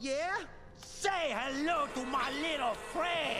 Yeah? Say hello to my little friend!